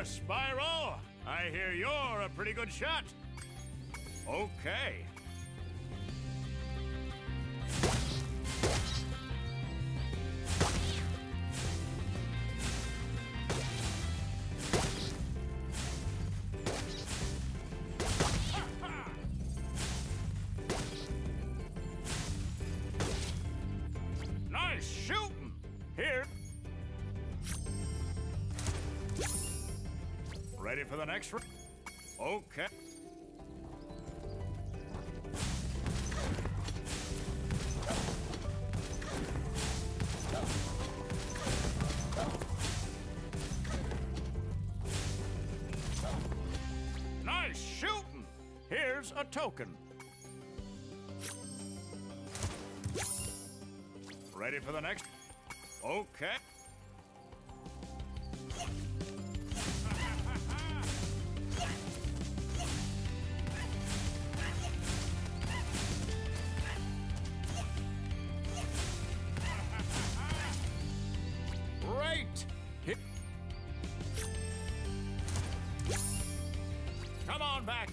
there, Spyro! I hear you're a pretty good shot. Okay. Nice shooting! Here. Ready for the next one? Okay. Nice shooting! Here's a token. Ready for the next? Okay. Come on back.